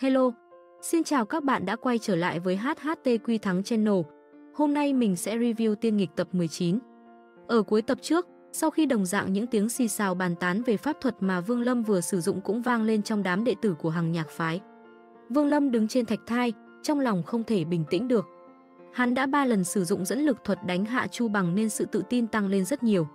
Hello, xin chào các bạn đã quay trở lại với HHTQ Thắng Channel. Hôm nay mình sẽ review tiên nghịch tập 19. Ở cuối tập trước, sau khi đồng dạng những tiếng xì xào bàn tán về pháp thuật mà Vương Lâm vừa sử dụng cũng vang lên trong đám đệ tử của hàng nhạc phái. Vương Lâm đứng trên thạch thai, trong lòng không thể bình tĩnh được. Hắn đã ba lần sử dụng dẫn lực thuật đánh hạ Chu Bằng nên sự tự tin tăng lên rất nhiều.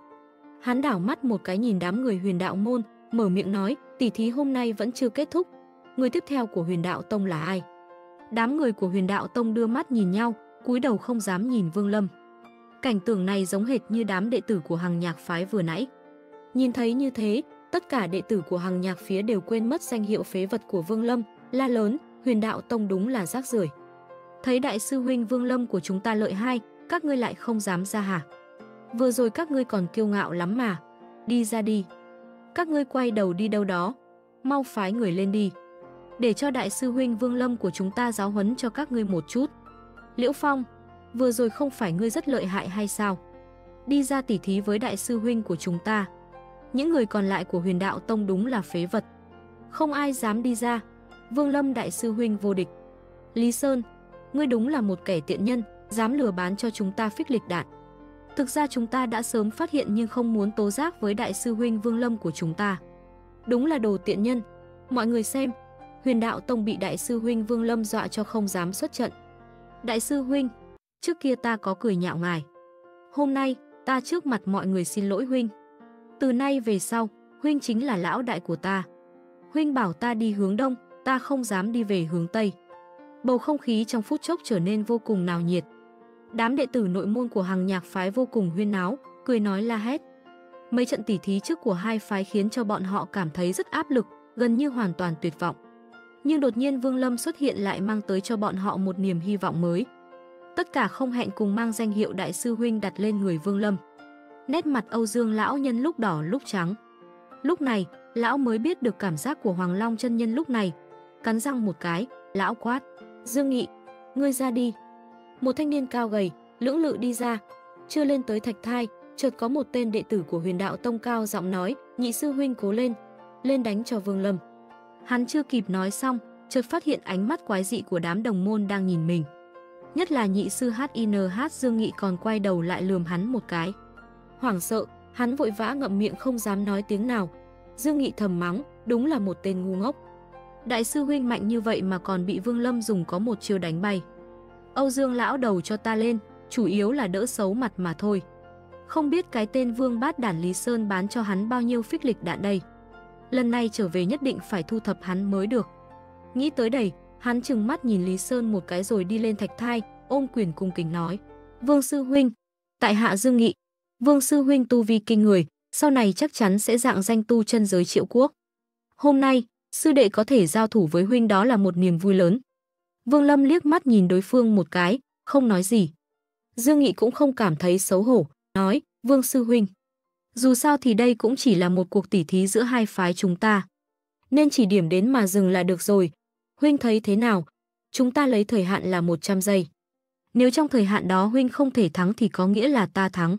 Hắn đảo mắt một cái nhìn đám người huyền đạo môn, mở miệng nói, tỷ thí hôm nay vẫn chưa kết thúc. Người tiếp theo của huyền đạo tông là ai? Đám người của huyền đạo tông đưa mắt nhìn nhau, cúi đầu không dám nhìn Vương Lâm. Cảnh tượng này giống hệt như đám đệ tử của hàng nhạc phái vừa nãy. Nhìn thấy như thế, tất cả đệ tử của hàng nhạc phía đều quên mất danh hiệu phế vật của Vương Lâm, la lớn, huyền đạo tông đúng là rác rưởi. Thấy đại sư huynh Vương Lâm của chúng ta lợi hai, các ngươi lại không dám ra hả? Vừa rồi các ngươi còn kiêu ngạo lắm mà. Đi ra đi. Các ngươi quay đầu đi đâu đó. Mau phái người lên đi. Để cho đại sư huynh Vương Lâm của chúng ta giáo huấn cho các ngươi một chút. Liễu Phong, vừa rồi không phải ngươi rất lợi hại hay sao? Đi ra tỉ thí với đại sư huynh của chúng ta. Những người còn lại của huyền đạo tông đúng là phế vật. Không ai dám đi ra. Vương Lâm đại sư huynh vô địch. Lý Sơn, ngươi đúng là một kẻ tiện nhân, dám lừa bán cho chúng ta phích lịch đạn. Thực ra chúng ta đã sớm phát hiện nhưng không muốn tố giác với đại sư huynh Vương Lâm của chúng ta. Đúng là đồ tiện nhân. Mọi người xem, huyền đạo tông bị đại sư huynh Vương Lâm dọa cho không dám xuất trận. Đại sư huynh, trước kia ta có cười nhạo ngài. Hôm nay, ta trước mặt mọi người xin lỗi huynh. Từ nay về sau, huynh chính là lão đại của ta. Huynh bảo ta đi hướng đông, ta không dám đi về hướng tây. Bầu không khí trong phút chốc trở nên vô cùng nào nhiệt. Đám đệ tử nội môn của hàng nhạc phái vô cùng huyên náo, cười nói la hét. Mấy trận tỉ thí trước của hai phái khiến cho bọn họ cảm thấy rất áp lực, gần như hoàn toàn tuyệt vọng. Nhưng đột nhiên Vương Lâm xuất hiện lại mang tới cho bọn họ một niềm hy vọng mới. Tất cả không hẹn cùng mang danh hiệu đại sư huynh đặt lên người Vương Lâm. Nét mặt Âu Dương lão nhân lúc đỏ lúc trắng. Lúc này, lão mới biết được cảm giác của Hoàng Long chân nhân lúc này. Cắn răng một cái, lão quát. Dương Nghị, ngươi ra đi. Một thanh niên cao gầy, lưỡng lự đi ra. Chưa lên tới thạch thai, chợt có một tên đệ tử của huyền đạo tông cao giọng nói, nhị sư huynh cố lên, lên đánh cho Vương Lâm. Hắn chưa kịp nói xong, chợt phát hiện ánh mắt quái dị của đám đồng môn đang nhìn mình. Nhất là nhị sư HINH Dương Nghị còn quay đầu lại lườm hắn một cái. Hoảng sợ, hắn vội vã ngậm miệng không dám nói tiếng nào. Dương Nghị thầm mắng, đúng là một tên ngu ngốc. Đại sư huynh mạnh như vậy mà còn bị Vương Lâm dùng có một chiêu đánh bay. Âu Dương lão đầu cho ta lên, chủ yếu là đỡ xấu mặt mà thôi. Không biết cái tên Vương Bát Đản Lý Sơn bán cho hắn bao nhiêu phích lịch đạn đây. Lần này trở về nhất định phải thu thập hắn mới được. Nghĩ tới đây, hắn chừng mắt nhìn Lý Sơn một cái rồi đi lên thạch thai, ôm quyền cung kính nói. Vương Sư Huynh, tại hạ Dương Nghị, Vương Sư Huynh tu vi kinh người, sau này chắc chắn sẽ dạng danh tu chân giới triệu quốc. Hôm nay, sư đệ có thể giao thủ với huynh đó là một niềm vui lớn. Vương Lâm liếc mắt nhìn đối phương một cái, không nói gì. Dương Nghị cũng không cảm thấy xấu hổ, nói, Vương Sư Huynh. Dù sao thì đây cũng chỉ là một cuộc tỉ thí giữa hai phái chúng ta. Nên chỉ điểm đến mà dừng là được rồi. Huynh thấy thế nào? Chúng ta lấy thời hạn là 100 giây. Nếu trong thời hạn đó Huynh không thể thắng thì có nghĩa là ta thắng.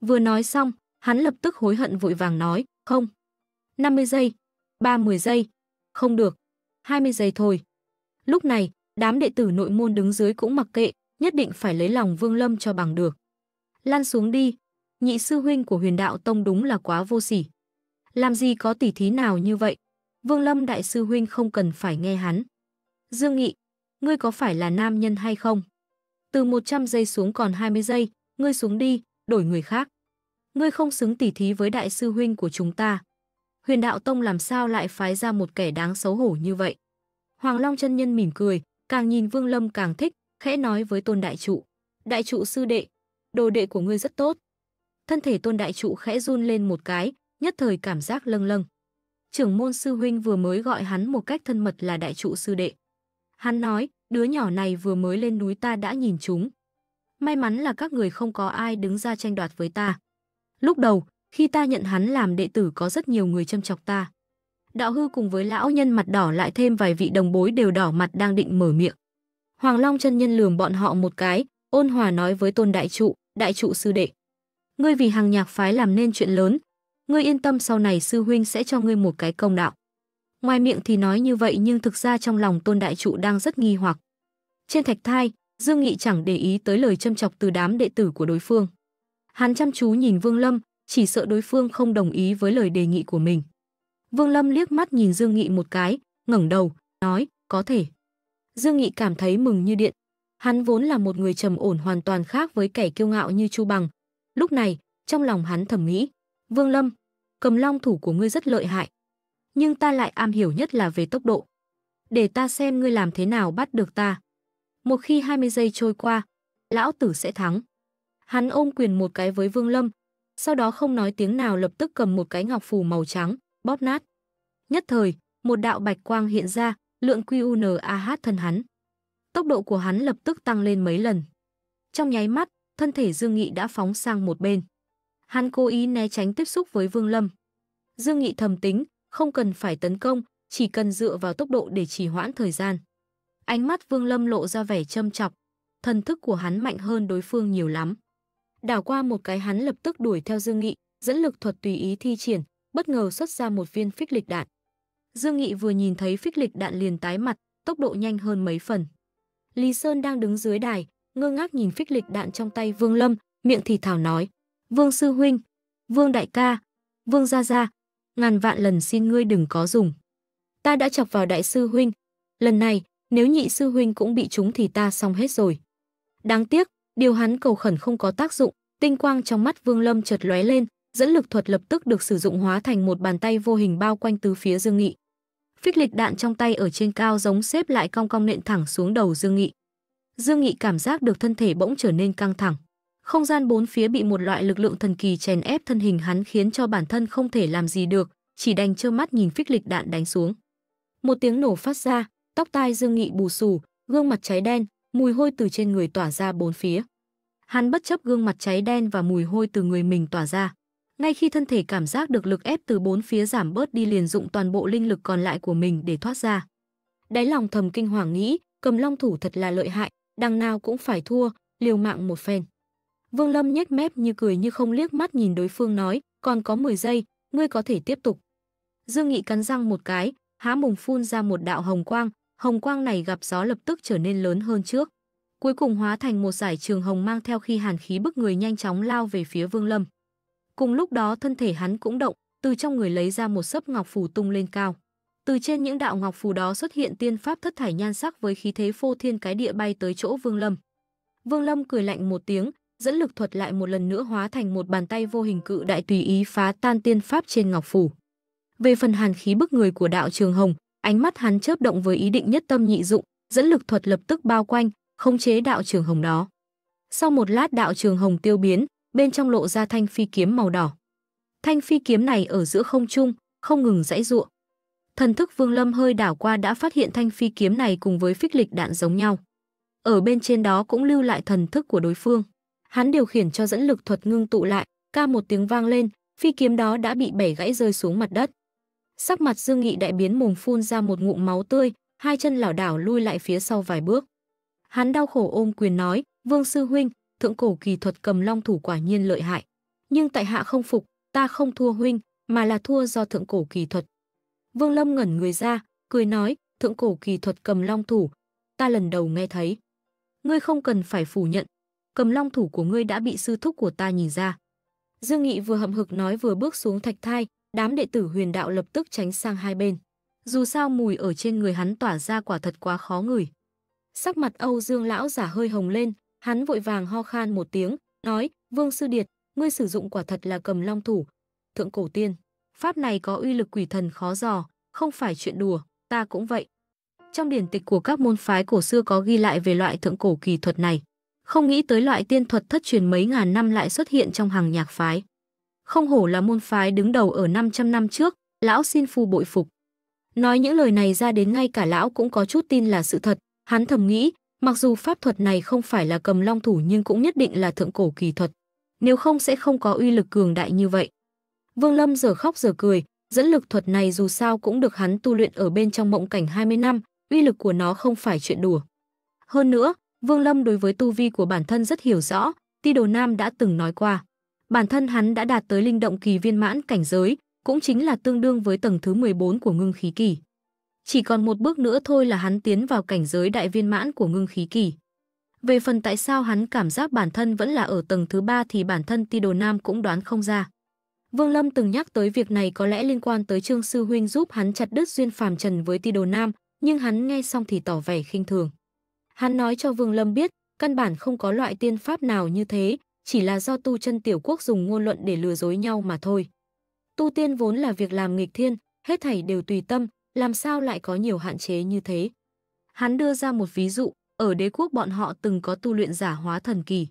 Vừa nói xong, hắn lập tức hối hận vội vàng nói, không. 50 giây, 30 giây, không được, 20 giây thôi. Lúc này, đám đệ tử nội môn đứng dưới cũng mặc kệ, nhất định phải lấy lòng Vương Lâm cho bằng được. Lăn xuống đi, nhị sư huynh của huyền đạo tông đúng là quá vô sỉ. Làm gì có tỉ thí nào như vậy? Vương Lâm đại sư huynh không cần phải nghe hắn. Dương Nghị, ngươi có phải là nam nhân hay không? Từ 100 giây xuống còn 20 giây, ngươi xuống đi, đổi người khác. Ngươi không xứng tỉ thí với đại sư huynh của chúng ta. Huyền đạo tông làm sao lại phái ra một kẻ đáng xấu hổ như vậy? Hoàng Long chân nhân mỉm cười, càng nhìn Vương Lâm càng thích, khẽ nói với Tôn đại trụ: "Đại trụ sư đệ, đồ đệ của ngươi rất tốt." Thân thể Tôn đại trụ khẽ run lên một cái, nhất thời cảm giác lâng lâng. Trưởng môn sư huynh vừa mới gọi hắn một cách thân mật là đại trụ sư đệ. Hắn nói, đứa nhỏ này vừa mới lên núi ta đã nhìn chúng. May mắn là các người không có ai đứng ra tranh đoạt với ta. Lúc đầu, khi ta nhận hắn làm đệ tử có rất nhiều người châm chọc ta. Đạo hư cùng với lão nhân mặt đỏ lại thêm vài vị đồng bối đều đỏ mặt đang định mở miệng. Hoàng Long chân nhân lườm bọn họ một cái, ôn hòa nói với tôn đại trụ, đại trụ sư đệ. Ngươi vì hàng nhạc phái làm nên chuyện lớn, ngươi yên tâm sau này sư huynh sẽ cho ngươi một cái công đạo. Ngoài miệng thì nói như vậy nhưng thực ra trong lòng Tôn Đại Trụ đang rất nghi hoặc. Trên thạch thai, Dương Nghị chẳng để ý tới lời châm chọc từ đám đệ tử của đối phương. Hắn chăm chú nhìn Vương Lâm, chỉ sợ đối phương không đồng ý với lời đề nghị của mình. Vương Lâm liếc mắt nhìn Dương Nghị một cái, ngẩng đầu, nói, có thể. Dương Nghị cảm thấy mừng như điện. Hắn vốn là một người trầm ổn hoàn toàn khác với kẻ kiêu ngạo như Chu Bằng. Lúc này, trong lòng hắn thầm nghĩ, Vương Lâm, cầm long thủ của ngươi rất lợi hại. Nhưng ta lại am hiểu nhất là về tốc độ. Để ta xem ngươi làm thế nào bắt được ta. Một khi 20 giây trôi qua, lão tử sẽ thắng. Hắn ôm quyền một cái với Vương Lâm, sau đó không nói tiếng nào lập tức cầm một cái ngọc phù màu trắng, bóp nát. Nhất thời, một đạo bạch quang hiện ra, lượng QNAH thân hắn. Tốc độ của hắn lập tức tăng lên mấy lần. Trong nháy mắt, thân thể Dương Nghị đã phóng sang một bên. Hắn cố ý né tránh tiếp xúc với Vương Lâm. Dương Nghị thầm tính, không cần phải tấn công, chỉ cần dựa vào tốc độ để trì hoãn thời gian. Ánh mắt Vương Lâm lộ ra vẻ châm chọc, thần thức của hắn mạnh hơn đối phương nhiều lắm. Đảo qua một cái hắn lập tức đuổi theo Dương Nghị, dẫn lực thuật tùy ý thi triển, bất ngờ xuất ra một viên phích lịch đạn. Dương Nghị vừa nhìn thấy phích lịch đạn liền tái mặt, tốc độ nhanh hơn mấy phần. Lý Sơn đang đứng dưới đài, ngơ ngác nhìn phích lịch đạn trong tay Vương Lâm, miệng thì thảo nói: "Vương sư huynh, Vương đại ca, Vương gia gia, ngàn vạn lần xin ngươi đừng có dùng. Ta đã chọc vào đại sư huynh, lần này nếu nhị sư huynh cũng bị trúng thì ta xong hết rồi." Đáng tiếc, điều hắn cầu khẩn không có tác dụng, tinh quang trong mắt Vương Lâm chợt lóe lên, dẫn lực thuật lập tức được sử dụng hóa thành một bàn tay vô hình bao quanh tứ phía Dương Nghị. Phích lịch đạn trong tay ở trên cao giống xếp lại cong cong nện thẳng xuống đầu Dương Nghị. Dương Nghị cảm giác được thân thể bỗng trở nên căng thẳng. Không gian bốn phía bị một loại lực lượng thần kỳ chèn ép thân hình hắn khiến cho bản thân không thể làm gì được, chỉ đành trơ mắt nhìn phích lịch đạn đánh xuống. Một tiếng nổ phát ra, tóc tai Dương Nghị bù xù, gương mặt cháy đen, mùi hôi từ trên người tỏa ra bốn phía. Hắn bất chấp gương mặt cháy đen và mùi hôi từ người mình tỏa ra. Ngay khi thân thể cảm giác được lực ép từ bốn phía giảm bớt đi liền dụng toàn bộ linh lực còn lại của mình để thoát ra. Đáy lòng thầm kinh hoàng nghĩ, cầm long thủ thật là lợi hại, đằng nào cũng phải thua, liều mạng một phen. Vương Lâm nhếch mép như cười như không liếc mắt nhìn đối phương nói, còn có 10 giây, ngươi có thể tiếp tục. Dương Nghị cắn răng một cái, há mồm phun ra một đạo hồng quang, hồng quang này gặp gió lập tức trở nên lớn hơn trước. Cuối cùng hóa thành một giải trường hồng mang theo khi hàn khí bức người nhanh chóng lao về phía Vương Lâm. Cùng lúc đó thân thể hắn cũng động, từ trong người lấy ra một sấp ngọc phù tung lên cao. Từ trên những đạo ngọc phù đó xuất hiện tiên pháp thất thải nhan sắc với khí thế phô thiên cái địa bay tới chỗ Vương Lâm. Vương Lâm cười lạnh một tiếng, dẫn lực thuật lại một lần nữa hóa thành một bàn tay vô hình cự đại tùy ý phá tan tiên pháp trên ngọc phù. Về phần hàn khí bức người của đạo Trường Hồng, ánh mắt hắn chớp động với ý định nhất tâm nhị dụng, dẫn lực thuật lập tức bao quanh, khống chế đạo Trường Hồng đó. Sau một lát đạo Trường Hồng tiêu biến, bên trong lộ ra thanh phi kiếm màu đỏ. Thanh phi kiếm này ở giữa không trung, không ngừng giãy giụa. Thần thức Vương Lâm hơi đảo qua đã phát hiện thanh phi kiếm này cùng với phích lịch đạn giống nhau. Ở bên trên đó cũng lưu lại thần thức của đối phương. Hắn điều khiển cho dẫn lực thuật ngưng tụ lại, ca một tiếng vang lên, phi kiếm đó đã bị bẻ gãy rơi xuống mặt đất. Sắc mặt Dương Nghị đại biến mồm phun ra một ngụm máu tươi, hai chân lảo đảo lui lại phía sau vài bước. Hắn đau khổ ôm quyền nói, "Vương sư huynh, thượng cổ kỳ thuật cầm long thủ quả nhiên lợi hại. Nhưng tại hạ không phục, ta không thua huynh, mà là thua do thượng cổ kỳ thuật. Vương Lâm ngẩn người ra, cười nói, thượng cổ kỳ thuật cầm long thủ, ta lần đầu nghe thấy. Ngươi không cần phải phủ nhận, cầm long thủ của ngươi đã bị sư thúc của ta nhìn ra. Dương Nghị vừa hậm hực nói vừa bước xuống thạch thai, đám đệ tử huyền đạo lập tức tránh sang hai bên. Dù sao mùi ở trên người hắn tỏa ra quả thật quá khó ngửi. Sắc mặt Âu Dương lão giả hơi hồng lên, Hắn vội vàng ho khan một tiếng, nói, Vương Sư Điệt, ngươi sử dụng quả thật là cầm long thủ. Thượng cổ tiên, pháp này có uy lực quỷ thần khó dò, không phải chuyện đùa, ta cũng vậy. Trong điển tịch của các môn phái cổ xưa có ghi lại về loại thượng cổ kỳ thuật này. Không nghĩ tới loại tiên thuật thất truyền mấy ngàn năm lại xuất hiện trong hàng nhạc phái. Không hổ là môn phái đứng đầu ở 500 năm trước, lão xin phu bội phục. Nói những lời này ra đến ngay cả lão cũng có chút tin là sự thật, hắn thầm nghĩ, Mặc dù pháp thuật này không phải là cầm long thủ nhưng cũng nhất định là thượng cổ kỳ thuật, nếu không sẽ không có uy lực cường đại như vậy. Vương Lâm giờ khóc giờ cười, dẫn lực thuật này dù sao cũng được hắn tu luyện ở bên trong mộng cảnh 20 năm, uy lực của nó không phải chuyện đùa. Hơn nữa, Vương Lâm đối với tu vi của bản thân rất hiểu rõ, Ti Đồ Nam đã từng nói qua, bản thân hắn đã đạt tới linh động kỳ viên mãn cảnh giới, cũng chính là tương đương với tầng thứ 14 của ngưng khí kỳ. Chỉ còn một bước nữa thôi là hắn tiến vào cảnh giới đại viên mãn của ngưng khí kỳ. Về phần tại sao hắn cảm giác bản thân vẫn là ở tầng thứ ba thì bản thân Ti Đồ Nam cũng đoán không ra. Vương Lâm từng nhắc tới việc này có lẽ liên quan tới Trương Sư Huynh giúp hắn chặt đứt duyên phàm trần với Ti Đồ Nam, nhưng hắn nghe xong thì tỏ vẻ khinh thường. Hắn nói cho Vương Lâm biết, căn bản không có loại tiên pháp nào như thế, chỉ là do tu chân tiểu quốc dùng ngôn luận để lừa dối nhau mà thôi. Tu tiên vốn là việc làm nghịch thiên, hết thảy đều tùy tâm, làm sao lại có nhiều hạn chế như thế. Hắn đưa ra một ví dụ, ở đế quốc bọn họ từng có tu luyện giả hóa thần kỳ.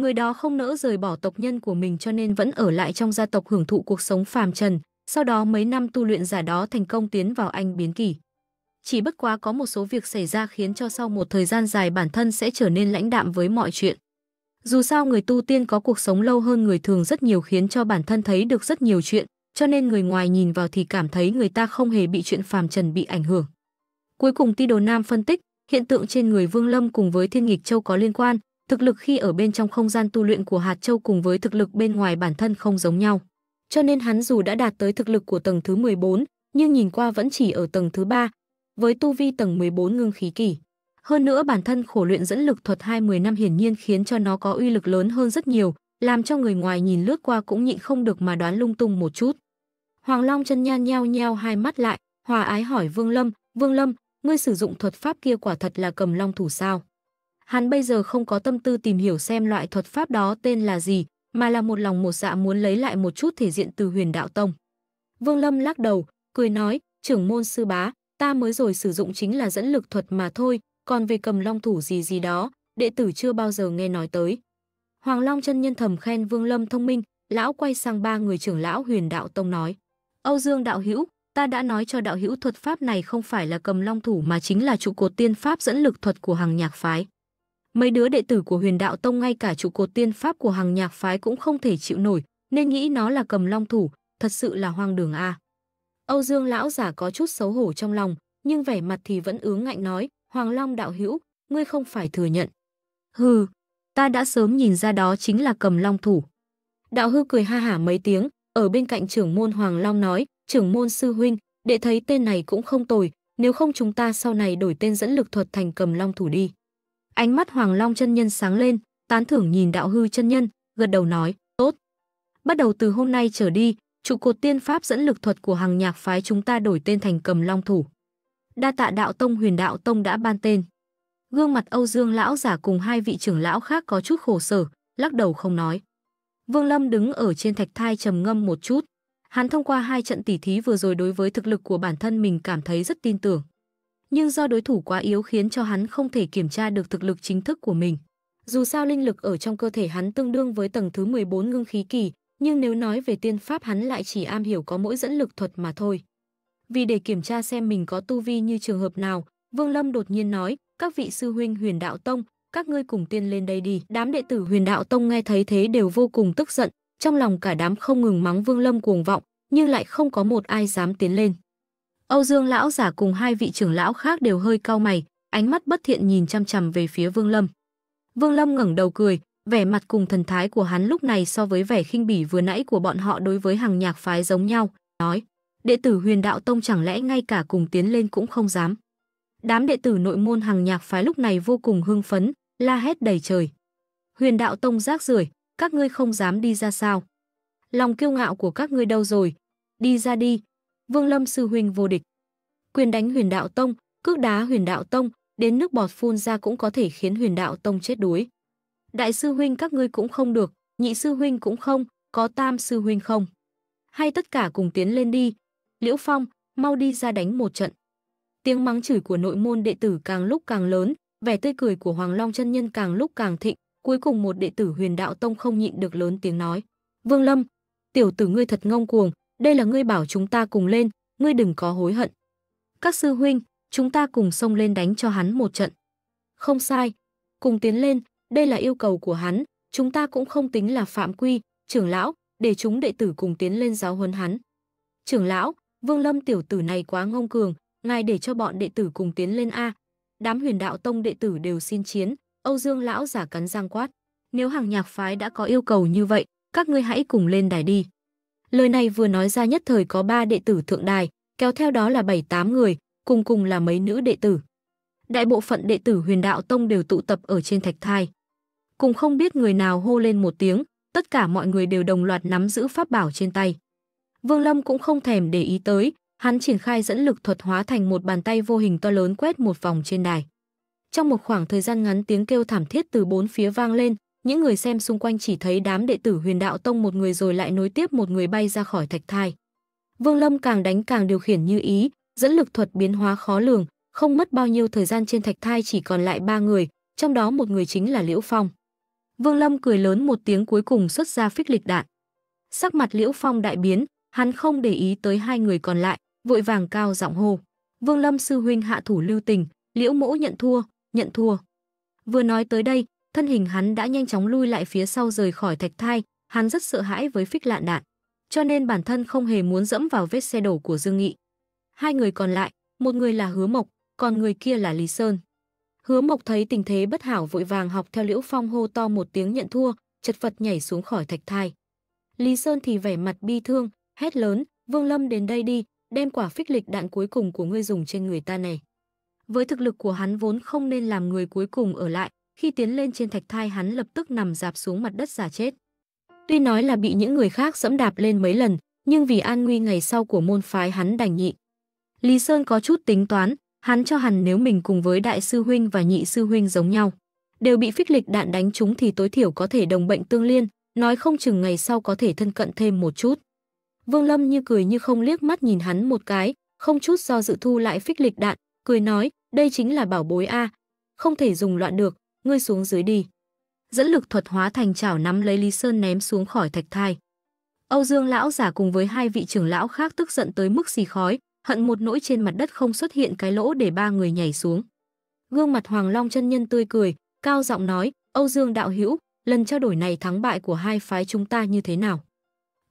Người đó không nỡ rời bỏ tộc nhân của mình cho nên vẫn ở lại trong gia tộc hưởng thụ cuộc sống phàm trần, sau đó mấy năm tu luyện giả đó thành công tiến vào anh biến kỳ. Chỉ bất quá có một số việc xảy ra khiến cho sau một thời gian dài bản thân sẽ trở nên lãnh đạm với mọi chuyện. Dù sao người tu tiên có cuộc sống lâu hơn người thường rất nhiều khiến cho bản thân thấy được rất nhiều chuyện, cho nên người ngoài nhìn vào thì cảm thấy người ta không hề bị chuyện phàm trần bị ảnh hưởng. Cuối cùng Ti Đồ Nam phân tích, hiện tượng trên người Vương Lâm cùng với Thiên Nghịch Châu có liên quan, thực lực khi ở bên trong không gian tu luyện của hạt châu cùng với thực lực bên ngoài bản thân không giống nhau. Cho nên hắn dù đã đạt tới thực lực của tầng thứ 14, nhưng nhìn qua vẫn chỉ ở tầng thứ 3, với tu vi tầng 14 ngưng khí kỳ. Hơn nữa bản thân khổ luyện dẫn lực thuật 20 năm hiển nhiên khiến cho nó có uy lực lớn hơn rất nhiều, làm cho người ngoài nhìn lướt qua cũng nhịn không được mà đoán lung tung một chút. Hoàng Long chân nhan nheo nheo hai mắt lại, hòa ái hỏi Vương Lâm, "Vương Lâm, ngươi sử dụng thuật pháp kia quả thật là cầm long thủ sao?" Hắn bây giờ không có tâm tư tìm hiểu xem loại thuật pháp đó tên là gì, mà là một lòng một dạ muốn lấy lại một chút thể diện từ Huyền Đạo Tông. Vương Lâm lắc đầu, cười nói, "Trưởng môn sư bá, ta mới rồi sử dụng chính là dẫn lực thuật mà thôi, còn về cầm long thủ gì gì đó, đệ tử chưa bao giờ nghe nói tới." Hoàng Long chân nhân thầm khen Vương Lâm thông minh, lão quay sang ba người trưởng lão Huyền Đạo Tông nói: Âu Dương đạo hữu, ta đã nói cho đạo hữu thuật pháp này không phải là cầm long thủ mà chính là trụ cột tiên pháp dẫn lực thuật của hàng nhạc phái. Mấy đứa đệ tử của Huyền Đạo Tông ngay cả trụ cột tiên pháp của hàng nhạc phái cũng không thể chịu nổi, nên nghĩ nó là cầm long thủ, thật sự là hoang đường a. Âu Dương lão giả có chút xấu hổ trong lòng, nhưng vẻ mặt thì vẫn ướng ngạnh nói, "Hoàng Long đạo hữu, ngươi không phải thừa nhận." "Hừ, ta đã sớm nhìn ra đó chính là cầm long thủ." Đạo hư cười ha hả mấy tiếng, ở bên cạnh trưởng môn Hoàng Long nói, trưởng môn sư huynh, đệ thấy tên này cũng không tồi, nếu không chúng ta sau này đổi tên dẫn lực thuật thành cầm long thủ đi. Ánh mắt Hoàng Long chân nhân sáng lên, tán thưởng nhìn đạo hư chân nhân, gật đầu nói, tốt. Bắt đầu từ hôm nay trở đi, trụ cột tiên pháp dẫn lực thuật của hàng nhạc phái chúng ta đổi tên thành cầm long thủ. Đa tạ đạo tông huyền đạo tông đã ban tên. Gương mặt Âu Dương lão giả cùng hai vị trưởng lão khác có chút khổ sở, lắc đầu không nói. Vương Lâm đứng ở trên thạch thai trầm ngâm một chút. Hắn thông qua hai trận tỉ thí vừa rồi đối với thực lực của bản thân mình cảm thấy rất tin tưởng. Nhưng do đối thủ quá yếu khiến cho hắn không thể kiểm tra được thực lực chính thức của mình. Dù sao linh lực ở trong cơ thể hắn tương đương với tầng thứ 14 ngưng khí kỳ, nhưng nếu nói về tiên pháp hắn lại chỉ am hiểu có mỗi dẫn lực thuật mà thôi. Vì để kiểm tra xem mình có tu vi như trường hợp nào, Vương Lâm đột nhiên nói, các vị sư huynh huyền đạo tông, các ngươi cùng tiên lên đây đi. Đám đệ tử Huyền Đạo Tông nghe thấy thế đều vô cùng tức giận, trong lòng cả đám không ngừng mắng Vương Lâm cuồng vọng, nhưng lại không có một ai dám tiến lên. Âu Dương lão giả cùng hai vị trưởng lão khác đều hơi cau mày, ánh mắt bất thiện nhìn chăm chằm về phía Vương Lâm. Vương Lâm ngẩng đầu cười, vẻ mặt cùng thần thái của hắn lúc này so với vẻ khinh bỉ vừa nãy của bọn họ đối với hàng nhạc phái giống nhau, nói: "Đệ tử Huyền Đạo Tông chẳng lẽ ngay cả cùng tiến lên cũng không dám?" Đám đệ tử nội môn hàng nhạc phái lúc này vô cùng hưng phấn, la hét đầy trời. Huyền đạo tông rác rưởi, các ngươi không dám đi ra sao? Lòng kiêu ngạo của các ngươi đâu rồi? Đi ra đi. Vương Lâm sư huynh vô địch. Quyền đánh Huyền đạo tông, cước đá Huyền đạo tông, đến nước bọt phun ra cũng có thể khiến Huyền đạo tông chết đuối. Đại sư huynh các ngươi cũng không được, nhị sư huynh cũng không, có tam sư huynh không? Hay tất cả cùng tiến lên đi. Liễu Phong, mau đi ra đánh một trận. Tiếng mắng chửi của nội môn đệ tử càng lúc càng lớn, vẻ tươi cười của Hoàng Long chân nhân càng lúc càng thịnh, cuối cùng một đệ tử Huyền Đạo Tông không nhịn được lớn tiếng nói: "Vương Lâm, tiểu tử ngươi thật ngông cuồng, đây là ngươi bảo chúng ta cùng lên, ngươi đừng có hối hận. Các sư huynh, chúng ta cùng xông lên đánh cho hắn một trận." "Không sai, cùng tiến lên, đây là yêu cầu của hắn, chúng ta cũng không tính là phạm quy, trưởng lão, để chúng đệ tử cùng tiến lên giáo huấn hắn." "Trưởng lão, Vương Lâm tiểu tử này quá ngông cường, ngài để cho bọn đệ tử cùng tiến lên a, đám huyền đạo tông đệ tử đều xin chiến, Âu Dương lão giả cắn răng quát. Nếu hàng nhạc phái đã có yêu cầu như vậy, các ngươi hãy cùng lên đài đi. Lời này vừa nói ra nhất thời có ba đệ tử thượng đài, kéo theo đó là bảy tám người, cùng cùng là mấy nữ đệ tử. Đại bộ phận đệ tử huyền đạo tông đều tụ tập ở trên thạch thai. Cùng không biết người nào hô lên một tiếng, tất cả mọi người đều đồng loạt nắm giữ pháp bảo trên tay. Vương Lâm cũng không thèm để ý tới, hắn triển khai dẫn lực thuật hóa thành một bàn tay vô hình to lớn quét một vòng trên đài. Trong một khoảng thời gian ngắn tiếng kêu thảm thiết từ bốn phía vang lên, những người xem xung quanh chỉ thấy đám đệ tử huyền đạo tông một người rồi lại nối tiếp một người bay ra khỏi thạch thai. Vương Lâm càng đánh càng điều khiển như ý, dẫn lực thuật biến hóa khó lường, không mất bao nhiêu thời gian trên thạch thai chỉ còn lại ba người, trong đó một người chính là Liễu Phong. Vương Lâm cười lớn một tiếng cuối cùng xuất ra phích lịch đạn. Sắc mặt Liễu Phong đại biến, hắn không để ý tới hai người còn lại, vội vàng cao giọng hô. Vương Lâm sư huynh hạ thủ lưu tình, Liễu Mỗ nhận thua, nhận thua. Vừa nói tới đây, thân hình hắn đã nhanh chóng lui lại phía sau rời khỏi thạch thai, hắn rất sợ hãi với phích lạn đạn, cho nên bản thân không hề muốn dẫm vào vết xe đổ của Dương Nghị. Hai người còn lại, một người là Hứa Mộc, còn người kia là Lý Sơn. Hứa Mộc thấy tình thế bất hảo vội vàng học theo Liễu Phong hô to một tiếng nhận thua, chật vật nhảy xuống khỏi thạch thai. Lý Sơn thì vẻ mặt bi thương, hét lớn, Vương Lâm đến đây đi, đem quả phích lịch đạn cuối cùng của ngươi dùng trên người ta này. Với thực lực của hắn vốn không nên làm người cuối cùng ở lại, khi tiến lên trên thạch thai hắn lập tức nằm dạp xuống mặt đất giả chết. Tuy nói là bị những người khác dẫm đạp lên mấy lần, nhưng vì an nguy ngày sau của môn phái hắn đành nhị. Lý Sơn có chút tính toán, hắn cho hẳn nếu mình cùng với đại sư huynh và nhị sư huynh giống nhau, đều bị phích lịch đạn đánh trúng thì tối thiểu có thể đồng bệnh tương liên, nói không chừng ngày sau có thể thân cận thêm một chút. Vương Lâm như cười như không liếc mắt nhìn hắn một cái, không chút do dự thu lại phích lịch đạn, cười nói, đây chính là bảo bối a, không thể dùng loạn được, ngươi xuống dưới đi. Dẫn lực thuật hóa thành chảo nắm lấy Lý Sơn ném xuống khỏi thạch thai. Âu Dương lão giả cùng với hai vị trưởng lão khác tức giận tới mức xì khói, hận một nỗi trên mặt đất không xuất hiện cái lỗ để ba người nhảy xuống. Gương mặt Hoàng Long chân nhân tươi cười, cao giọng nói, Âu Dương đạo hữu, lần trao đổi này thắng bại của hai phái chúng ta như thế nào?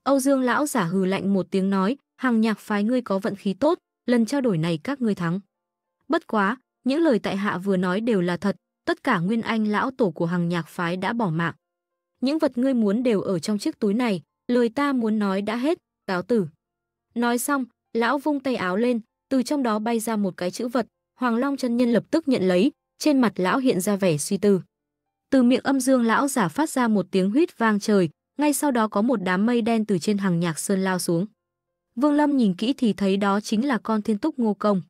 Âu Dương lão giả hừ lạnh một tiếng nói, hàng nhạc phái ngươi có vận khí tốt, lần trao đổi này các ngươi thắng. Bất quá, những lời tại hạ vừa nói đều là thật, tất cả nguyên anh lão tổ của hàng nhạc phái đã bỏ mạng. Những vật ngươi muốn đều ở trong chiếc túi này, lời ta muốn nói đã hết, cáo tử. Nói xong, lão vung tay áo lên, từ trong đó bay ra một cái chữ vật, Hoàng Long chân nhân lập tức nhận lấy, trên mặt lão hiện ra vẻ suy tư. Từ miệng âm dương lão giả phát ra một tiếng huýt vang trời, ngay sau đó có một đám mây đen từ trên hàng nhạc sơn lao xuống. Vương Lâm nhìn kỹ thì thấy đó chính là con thiên túc ngô công.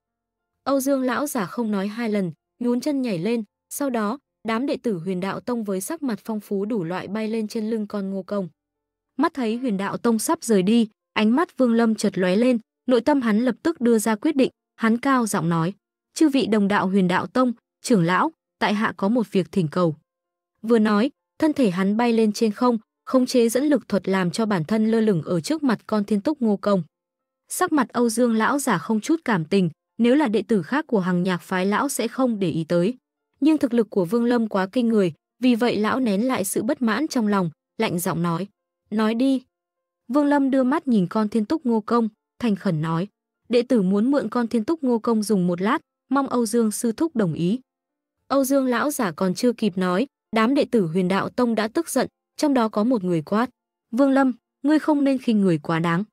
Âu Dương lão giả không nói hai lần, nhún chân nhảy lên, sau đó, đám đệ tử huyền đạo tông với sắc mặt phong phú đủ loại bay lên trên lưng con ngô công. Mắt thấy huyền đạo tông sắp rời đi, ánh mắt Vương Lâm chợt lóe lên, nội tâm hắn lập tức đưa ra quyết định, hắn cao giọng nói: "Chư vị đồng đạo huyền đạo tông, trưởng lão, tại hạ có một việc thỉnh cầu." Vừa nói, thân thể hắn bay lên trên không, khống chế dẫn lực thuật làm cho bản thân lơ lửng ở trước mặt con thiên túc ngô công. Sắc mặt Âu Dương lão giả không chút cảm tình, nếu là đệ tử khác của hàng nhạc phái lão sẽ không để ý tới. Nhưng thực lực của Vương Lâm quá kinh người, vì vậy lão nén lại sự bất mãn trong lòng, lạnh giọng nói: "Nói đi." Vương Lâm đưa mắt nhìn con thiên túc ngô công, thành khẩn nói: "Đệ tử muốn mượn con thiên túc ngô công dùng một lát, mong Âu Dương sư thúc đồng ý." Âu Dương lão giả còn chưa kịp nói, đám đệ tử Huyền Đạo Tông đã tức giận, trong đó có một người quát: "Vương Lâm, ngươi không nên khinh người quá đáng."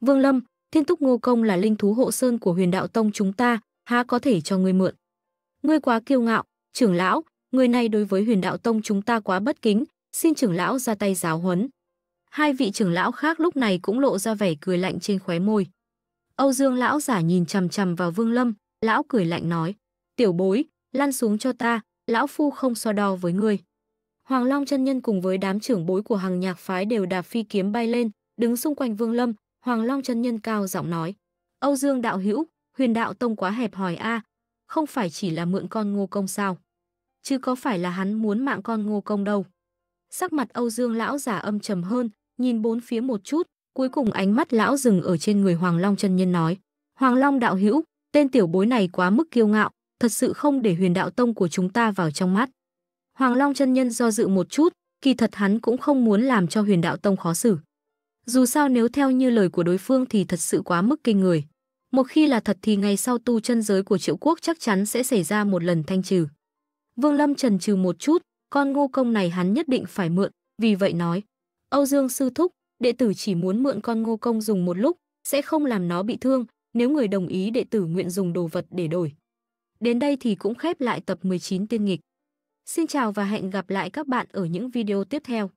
"Vương Lâm, Thiên Túc Ngô Công là linh thú hộ sơn của Huyền Đạo Tông chúng ta, há có thể cho ngươi mượn?" "Ngươi quá kiêu ngạo, trưởng lão, người này đối với Huyền Đạo Tông chúng ta quá bất kính, xin trưởng lão ra tay giáo huấn." Hai vị trưởng lão khác lúc này cũng lộ ra vẻ cười lạnh trên khóe môi. Âu Dương lão giả nhìn chằm chằm vào Vương Lâm, lão cười lạnh nói: "Tiểu bối, lăn xuống cho ta, lão phu không so đo với ngươi." Hoàng Long chân nhân cùng với đám trưởng bối của hàng nhạc phái đều đạp phi kiếm bay lên, đứng xung quanh Vương Lâm, Hoàng Long chân nhân cao giọng nói: "Âu Dương đạo hữu, Huyền đạo tông quá hẹp hòi a, không phải chỉ là mượn con Ngô công sao? Chứ có phải là hắn muốn mạng con Ngô công đâu." Sắc mặt Âu Dương lão giả âm trầm hơn, nhìn bốn phía một chút, cuối cùng ánh mắt lão dừng ở trên người Hoàng Long chân nhân nói: "Hoàng Long đạo hữu, tên tiểu bối này quá mức kiêu ngạo, thật sự không để Huyền đạo tông của chúng ta vào trong mắt." Hoàng Long chân nhân do dự một chút, kỳ thật hắn cũng không muốn làm cho Huyền Đạo Tông khó xử. Dù sao nếu theo như lời của đối phương thì thật sự quá mức kinh người. Một khi là thật thì ngày sau tu chân giới của Triệu Quốc chắc chắn sẽ xảy ra một lần thanh trừ. Vương Lâm trần trừ một chút, con ngô công này hắn nhất định phải mượn, vì vậy nói: "Âu Dương sư thúc, đệ tử chỉ muốn mượn con ngô công dùng một lúc, sẽ không làm nó bị thương, Nếu người đồng ý đệ tử nguyện dùng đồ vật để đổi. Đến đây thì cũng khép lại tập 19 tiên nghịch. Xin chào và hẹn gặp lại các bạn ở những video tiếp theo.